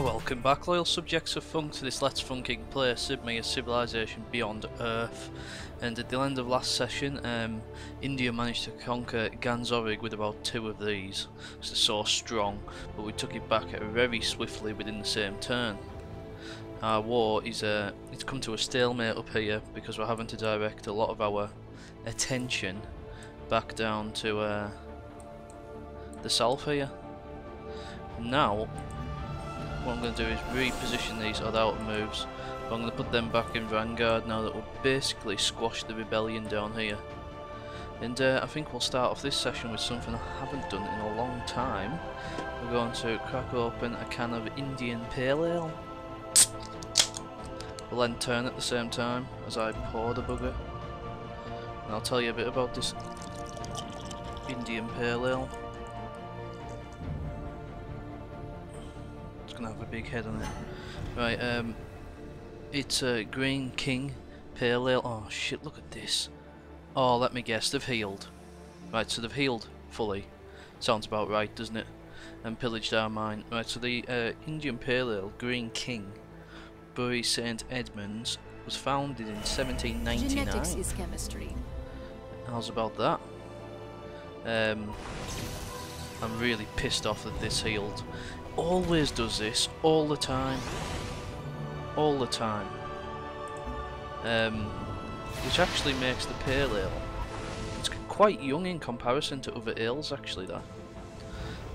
Oh, welcome back, loyal subjects of Funk, to this Let's Funking play Sid Meier's Civilization Beyond Earth. And at the end of last session, um, India managed to conquer Ganzorig with about two of these. So so strong, but we took it back very swiftly within the same turn. Our war is uh, it's come to a stalemate up here because we're having to direct a lot of our attention back down to uh, the south here. Now, what I'm going to do is reposition these other moves. But I'm going to put them back in Vanguard now that we've basically squash the rebellion down here. And uh, I think we'll start off this session with something I haven't done in a long time. We're going to crack open a can of Indian Pale Ale. We'll then turn at the same time as I pour the bugger. And I'll tell you a bit about this Indian Pale Ale. Gonna have a big head on it. Right, um, it's a Greene King Pale Ale. Oh shit, look at this. Oh, let me guess, they've healed. Right, so they've healed fully. Sounds about right, doesn't it? And pillaged our mine. Right, so the uh, Indian Pale Ale, Greene King, Bury St. Edmunds, was founded in 1799. Genetics is chemistry. How's about that? Um, I'm really pissed off that this healed always does this all the time. All the time. Um, which actually makes the pale ale. It's quite young in comparison to other ales actually that.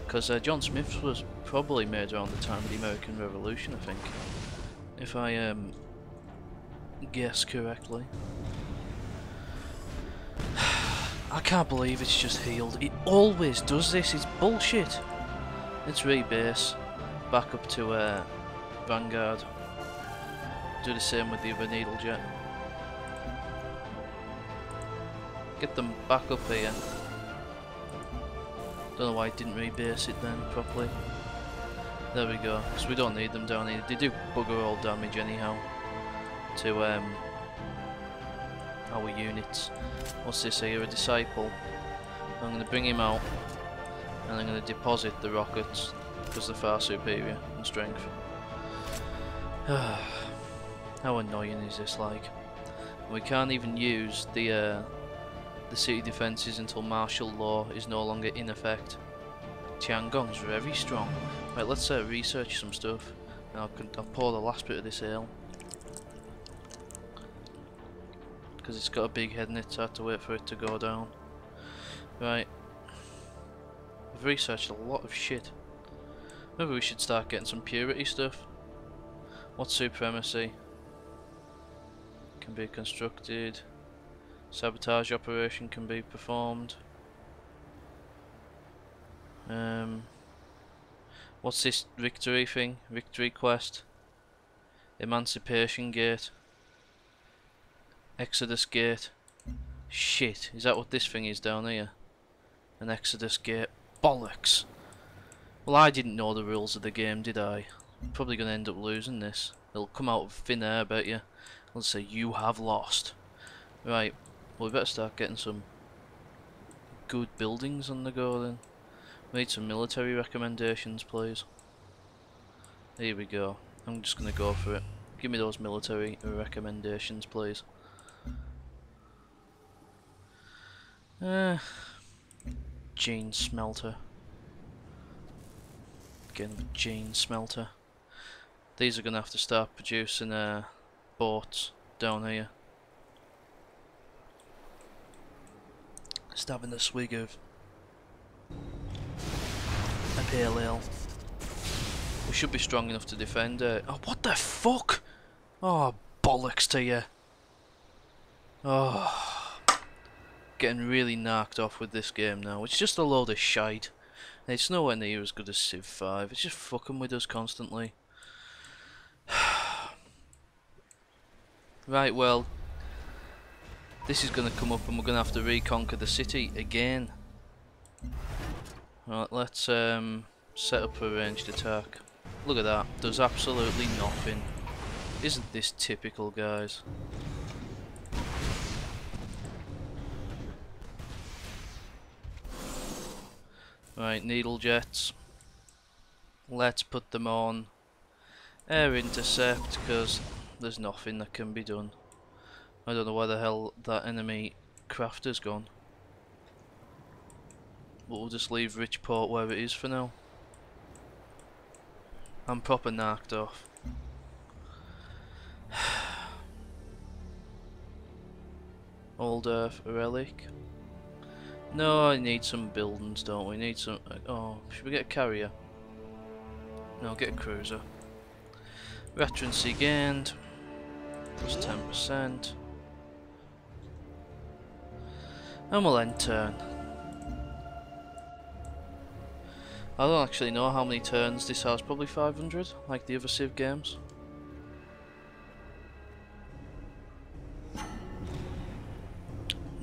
Because uh, John Smith's was probably made around the time of the American Revolution I think. If I um, guess correctly. I can't believe it's just healed. It always does this, it's bullshit. Let's rebase back up to uh, Vanguard. Do the same with the other needle jet. Get them back up here. Don't know why I didn't rebase it then properly. There we go, because we don't need them down here. They do bugger all damage anyhow to um, our units. What's this here? A disciple. I'm going to bring him out and I'm going to deposit the rockets because they're far superior in strength. How annoying is this like? We can't even use the uh, the city defences until martial law is no longer in effect. Tiangong's very strong. Right, let's uh, research some stuff. And I'll, I'll pour the last bit of this ale. Because it's got a big head in it, so I have to wait for it to go down. Right, Researched a lot of shit. Maybe we should start getting some purity stuff. What supremacy? Can be constructed. Sabotage operation can be performed. Um, what's this victory thing? Victory quest. Emancipation gate. Exodus gate. Shit, is that what this thing is down here? An Exodus gate bollocks. Well, I didn't know the rules of the game, did I? Probably going to end up losing this. It'll come out of thin air, bet you. Let's say you have lost. Right, well, we better start getting some good buildings on the go then. Need some military recommendations, please. Here we go. I'm just going to go for it. Give me those military recommendations, please. Uh, Gene smelter. Again, the Gene smelter. These are going to have to start producing uh, boats down here. Just the swig of a pale ale. We should be strong enough to defend it. Oh, what the fuck? Oh, bollocks to you. Oh getting really knocked off with this game now. It's just a load of shite. It's nowhere near as good as Civ 5. It's just fucking with us constantly. right, well, this is going to come up and we're going to have to reconquer the city again. Right, let's um, set up a ranged attack. Look at that, does absolutely nothing. Isn't this typical, guys? Right, needle jets. Let's put them on Air intercept, because there's nothing that can be done. I don't know where the hell that enemy crafter's gone. But we'll just leave Richport where it is for now. I'm proper knocked off. Old Earth relic. No, I need some buildings, don't we? Need some. Uh, oh, should we get a carrier? No, get a cruiser. Veterancy gained. Plus 10%. And we'll end turn. I don't actually know how many turns this has, probably 500, like the other Civ games.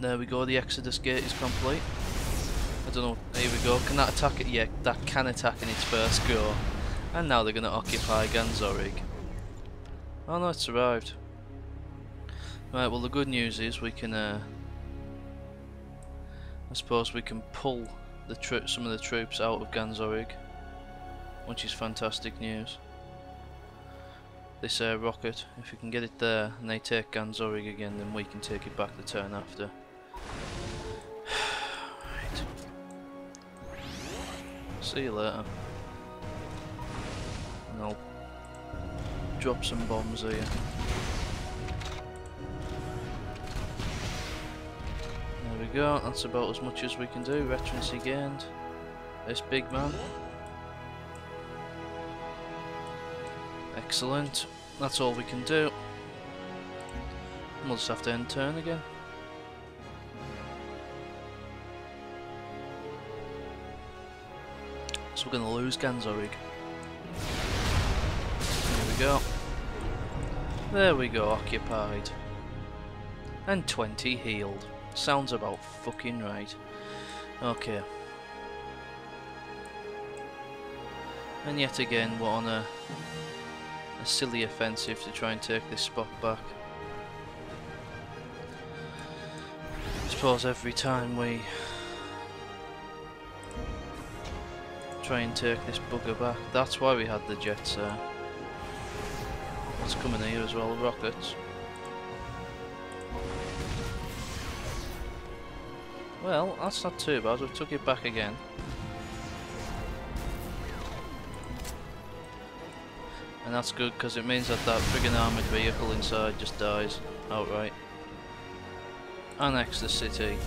There we go, the Exodus gate is complete. I don't know, here we go, can that attack it? Yeah, that can attack in its first go. And now they're going to occupy Ganzorig. Oh no, it's arrived. Right, well the good news is we can, uh, I suppose we can pull the some of the troops out of Ganzorig, which is fantastic news. This uh, rocket, if we can get it there and they take Ganzorig again, then we can take it back the turn after. See you later. And I'll drop some bombs here. There we go, that's about as much as we can do. Veterancy gained. This big man. Excellent. That's all we can do. We'll just have to end turn again. We're going to lose Ganzorig. There we go. There we go, occupied. And 20 healed. Sounds about fucking right. Okay. And yet again, we're on a, a silly offensive to try and take this spot back. I suppose every time we try and take this bugger back, that's why we had the jets uh, there. What's coming here as well, rockets. Well, that's not too bad. We took it back again. And that's good because it means that that friggin' armoured vehicle inside just dies outright. Annex the city.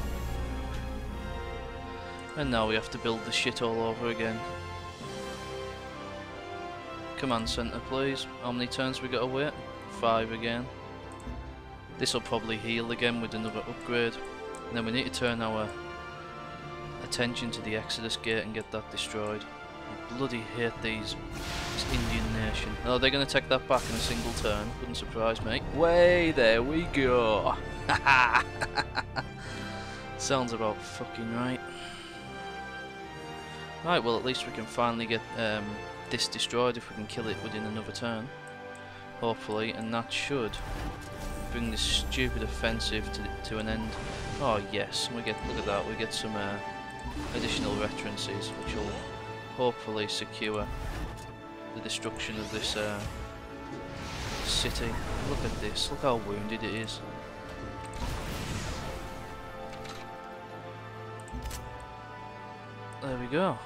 And now we have to build the shit all over again. Command centre please. How many turns we got to wait? Five again. This will probably heal again with another upgrade. And then we need to turn our attention to the Exodus Gate and get that destroyed. I bloody hate these this Indian nation. Oh, they're going to take that back in a single turn. Wouldn't surprise me. Way there we go. Sounds about fucking right. Right, well at least we can finally get um, this destroyed if we can kill it within another turn. Hopefully, and that should bring this stupid offensive to, to an end. Oh yes, we get look at that. We get some uh, additional veterancies, which will hopefully secure the destruction of this uh, city. Look at this. Look how wounded it is. There we go.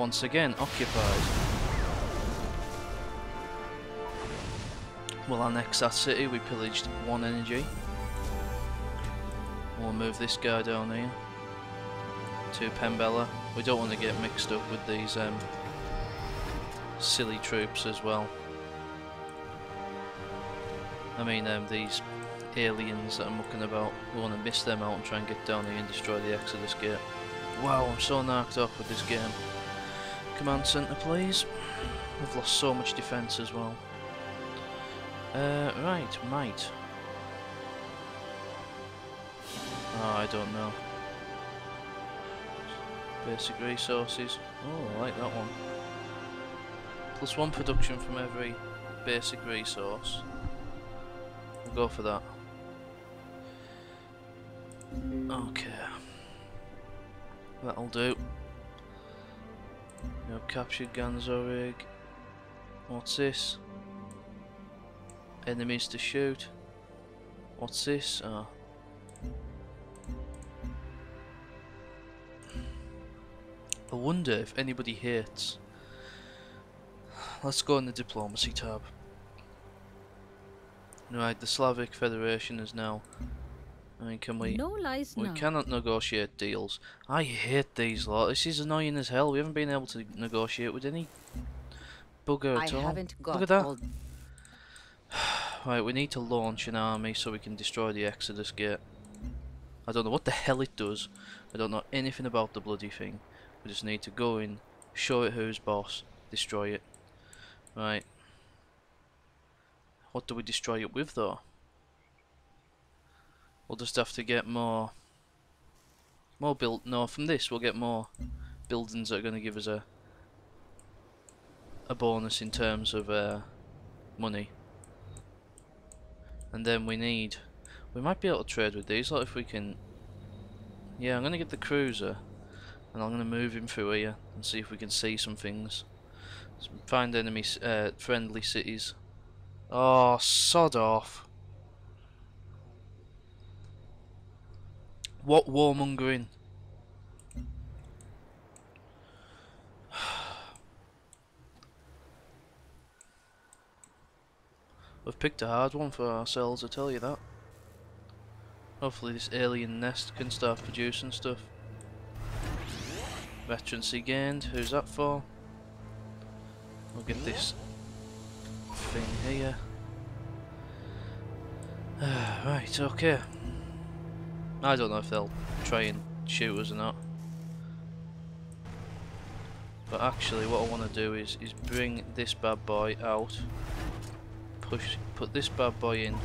Once again, occupied. We'll annex that city. We pillaged one energy. We'll move this guy down here to Pembella. We don't want to get mixed up with these um, silly troops as well. I mean um, these aliens that I'm looking about. We want to miss them out and try and get down here and destroy the Exodus gate. Wow, I'm so knocked off with this game. Command centre please. We've lost so much defence as well. Uh, right, might. Oh, I don't know. Basic resources. Oh, I like that one. Plus one production from every basic resource. We'll go for that. Okay. That'll do. Have captured Ganzorig. What's this? Enemies to shoot. What's this? Oh. I wonder if anybody hates. Let's go in the diplomacy tab. Right, the Slavic Federation is now. I mean, can we? No lies We cannot negotiate deals. I hate these lot. This is annoying as hell. We haven't been able to negotiate with any bugger I at all. Look at that. Right, we need to launch an army so we can destroy the Exodus Gate. I don't know what the hell it does. I don't know anything about the bloody thing. We just need to go in, show it who's boss, destroy it. Right. What do we destroy it with though? We'll just have to get more more build no from this we'll get more buildings that are gonna give us a a bonus in terms of uh money. And then we need we might be able to trade with these like if we can yeah I'm gonna get the cruiser and I'm gonna move him through here and see if we can see some things. Find enemy uh, friendly cities. Oh sod off what warmongering We've picked a hard one for ourselves, I tell you that. Hopefully this alien nest can start producing stuff. Veterancy gained, who's that for? We'll get this thing here. right, okay. I don't know if they'll try and shoot us or not. But actually what I want to do is, is bring this bad boy out push, put this bad boy in.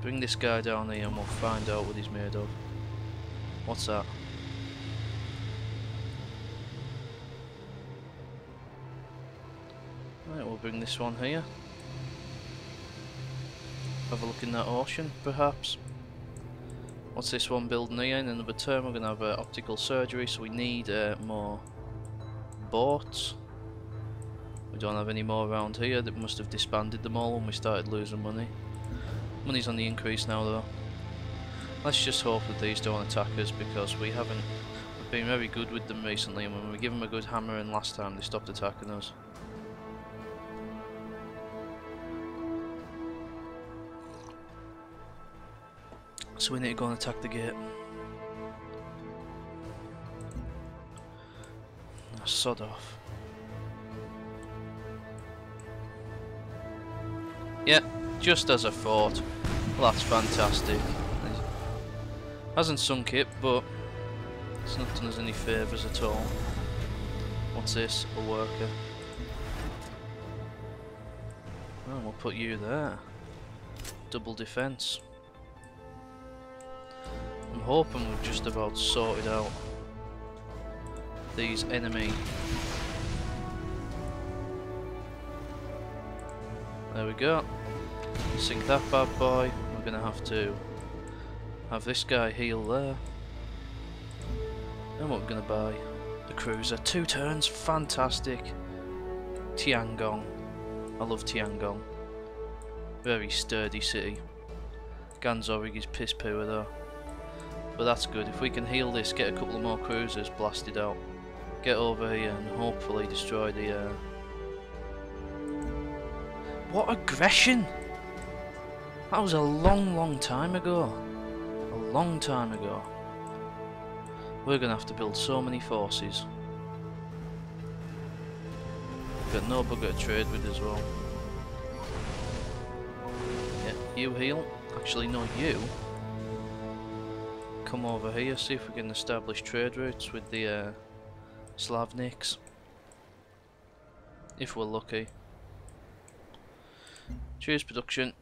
Bring this guy down here and we'll find out what he's made of. What's that? Right, we'll bring this one here. Have a look in that ocean, perhaps. What's this one building here? In another turn we're going to have uh, optical surgery, so we need uh, more boats. We don't have any more around here that must have disbanded them all when we started losing money. Money's on the increase now though. Let's just hope that these don't attack us because we haven't been very good with them recently and when we give them a good hammer and last time they stopped attacking us. So we need to go and attack the gate. Sod off. Yeah, just as I thought. Well, that's fantastic. Hasn't sunk it, but it's not done us any favours at all. What's this? A worker. Well, we'll put you there. Double defence. Hoping we've just about sorted out these enemy There we go. Sink that bad boy. We're gonna have to have this guy heal there. And what we're gonna buy? The cruiser. Two turns. Fantastic. Tiangong. I love Tiangong. Very sturdy city. Ganzorig is piss poor though. But that's good. If we can heal this, get a couple of more cruisers blasted out. Get over here and hopefully destroy the uh, what aggression! That was a long, long time ago. A long time ago. We're gonna have to build so many forces. Got no bugger to trade with as well. Yeah, you heal. Actually, no, you. Come over here, see if we can establish trade routes with the uh, Slavniks. If we're lucky. Cheers production.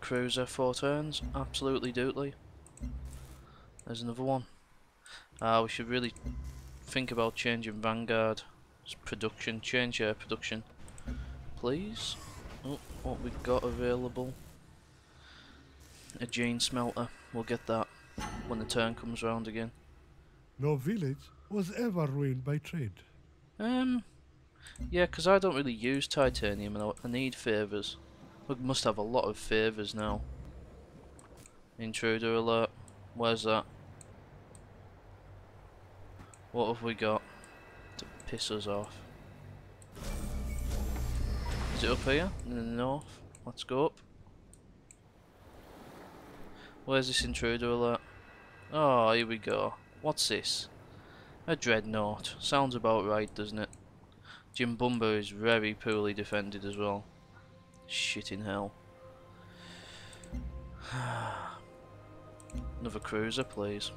Cruiser four turns, absolutely dootly. There's another one. Ah, we should really think about changing Vanguard production. Change your production, please. Oh, what we've got available. A Jane smelter. We'll get that when the turn comes round again. No village was ever ruined by trade. Um, Yeah, because I don't really use titanium and I, need favours. We must have a lot of favours now. Intruder alert. Where's that? What have we got to piss us off? Is it up here? In the north? Let's go up. Where's this intruder alert? Oh, here we go. What's this? A dreadnought. Sounds about right, doesn't it? Jimbumba is very poorly defended as well. Shit in hell. Another cruiser, please.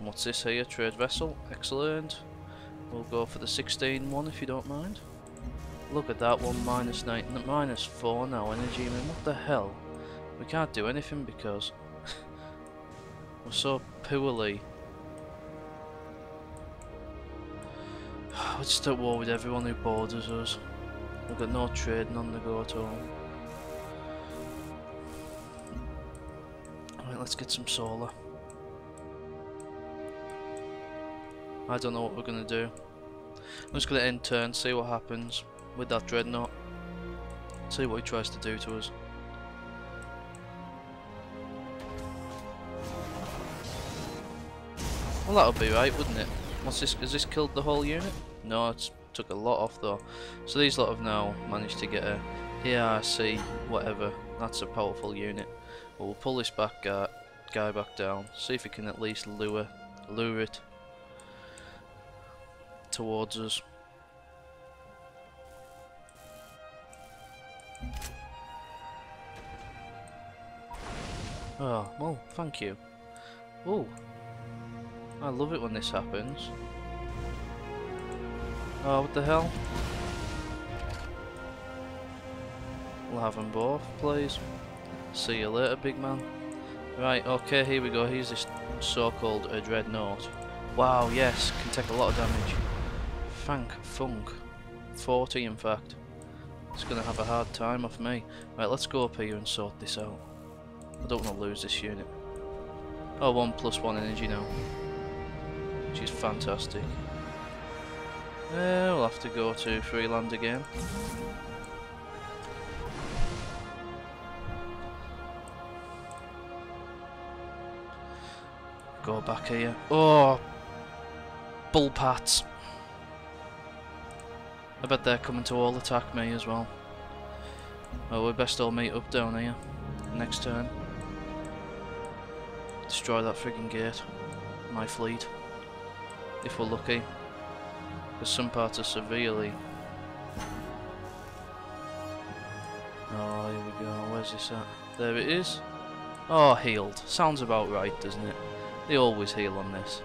what's this here? Trade vessel. Excellent. We'll go for the 16 one if you don't mind. Look at that one, minus 9, minus 4 now, energy. I mean, what the hell? We can't do anything because we're so poorly. We're just at war with everyone who borders us. We've got no trading on the go at all. all. Right, let's get some solar. I don't know what we're gonna do. I'm just gonna end turn, see what happens with that dreadnought. See what he tries to do to us. Well that'll be right, wouldn't it? What's this? Has this killed the whole unit? No, it's took a lot off though. So these lot have now managed to get a ARC, whatever. That's a powerful unit. But we'll pull this back guy, guy back down. See if we can at least lure, lure it towards us. Oh, well, thank you. Oh, I love it when this happens. Oh, what the hell? We'll have them both, please. See you later, big man. Right, okay, here we go. Here's this so-called uh, Dreadnought. Wow, yes, can take a lot of damage. Thank funk. 40 in fact. It's gonna have a hard time off me. Right, let's go up here and sort this out. I don't want to lose this unit. Oh, one plus one energy now. Which is fantastic. Uh, we'll have to go to Freeland again. Go back here. Oh! Bullpats! I bet they're coming to all attack me as well. Well, we best all meet up down here. Next turn. Destroy that frigging gate. My fleet. If we're lucky. Because some parts are severely... Oh, here we go. Where's this at? There it is. Oh, healed. Sounds about right, doesn't it? They always heal on this.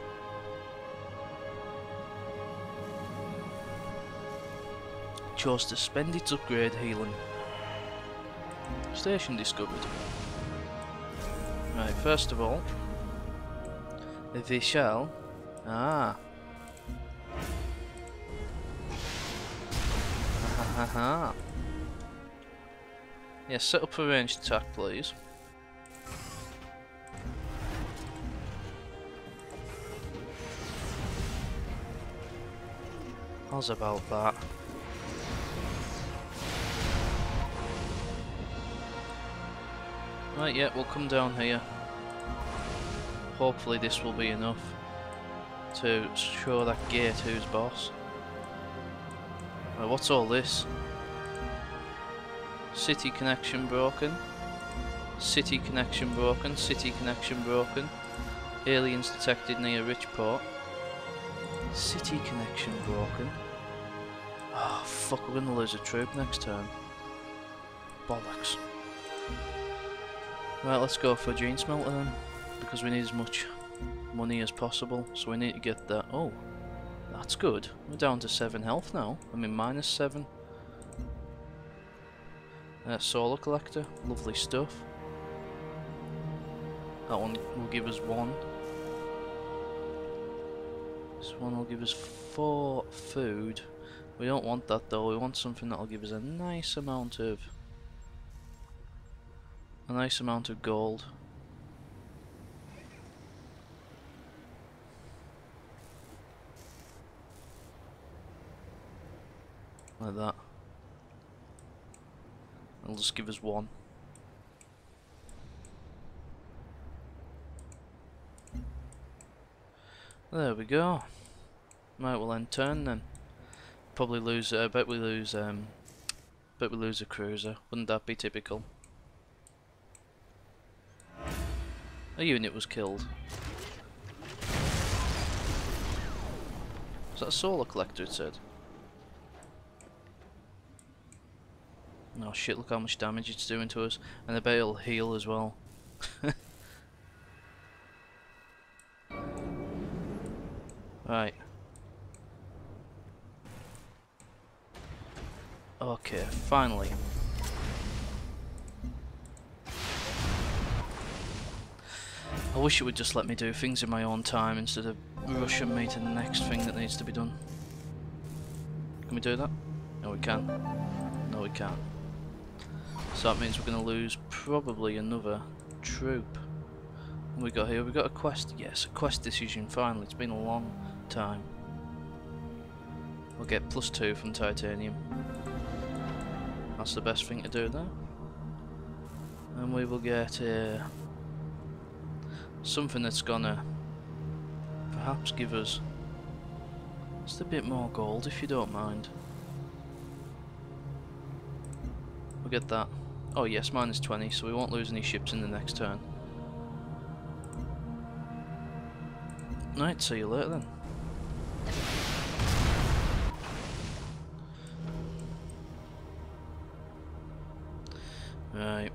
chose to spend its upgrade healing. Station discovered. Right, first of all, they shall... Ah. Ha ha. Yeah, set up a ranged attack, please. How's about that? Right, yeah, we'll come down here. Hopefully this will be enough to show that gate who's boss. What's all this? City connection broken. City connection broken. City connection broken. Aliens detected near Richport. City connection broken. Oh fuck, we're gonna lose a troop next turn. Bollocks. Right, let's go for a Gene Smelter then, because we need as much money as possible, so we need to get that. Oh, that's good. We're down to 7 health now. I mean, minus 7. Uh, solar collector, lovely stuff. That one will give us 1. This one will give us 4 food. We don't want that though, we want something that will give us a nice amount of a nice amount of gold. Like that. It'll just give us one. There we go. Might well end turn then. Probably lose. I uh, bet we lose. Um, bet we lose a cruiser. Wouldn't that be typical? A unit was killed. Is that a solar collector? It said. Oh shit! Look how much damage it's doing to us, and the bale heal as well. Right. Okay, finally. I wish it would just let me do things in my own time instead of rushing me to the next thing that needs to be done. Can we do that? No we can't. No we can't. So that means we're going to lose probably another troop. What we got here? We got a quest. Yes, a quest decision finally. It's been a long time. We'll get plus two from titanium. That's the best thing to do there. And we will get uh, something that's gonna perhaps give us just a bit more gold if you don't mind. We'll get that. Oh yes, minus 20, so we won't lose any ships in the next turn. Right, see you later then. Right.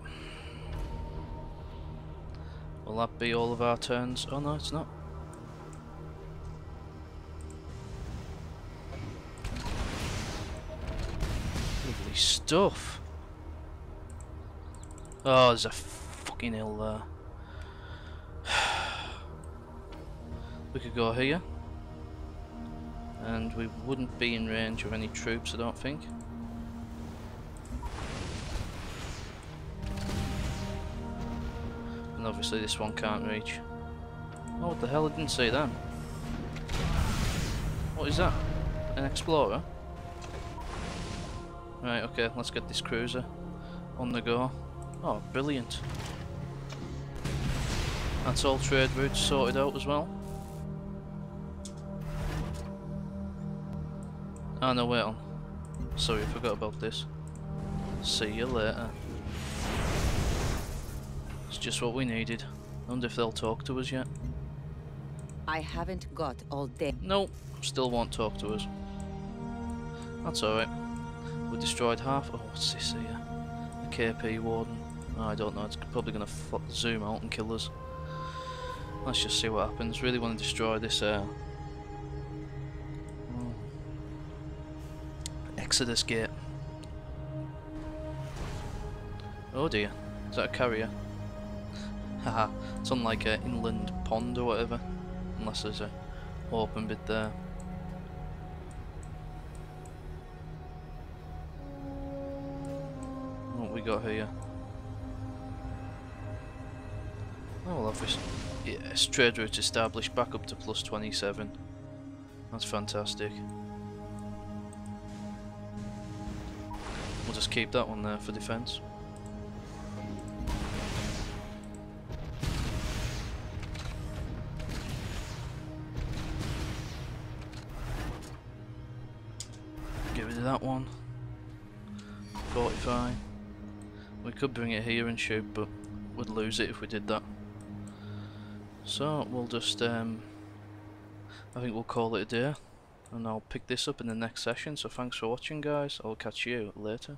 Will that be all of our turns? Oh no, it's not. Lovely stuff. Oh, there's a fucking hill there. we could go here. And we wouldn't be in range of any troops, I don't think. And obviously this one can't reach. Oh, what the hell? I didn't see that. What is that? An explorer? Right, okay, let's get this cruiser on the go. Oh, brilliant. That's all trade routes sorted out as well. Oh no, wait on. Sorry, I forgot about this. See you later It's just what we needed. I wonder if they'll talk to us yet. I haven't got all day. Nope, still won't talk to us. That's alright. We destroyed half. Oh, what's this here? A KP warden. I don't know, it's probably going to zoom out and kill us. Let's just see what happens. Really want to destroy this uh, oh. Exodus gate. Oh dear, is that a carrier? Haha, it's on like an inland pond or whatever. Unless there's a open bit there. What we got here? Oh well obviously yes, trade route established back up to plus 27. That's fantastic. We'll just keep that one there for defence. Get rid of that one. 45. We could bring it here and shoot, but we'd lose it if we did that. So we'll just, um, I think we'll call it a day. And I'll pick this up in the next session. So thanks for watching guys. I'll catch you later.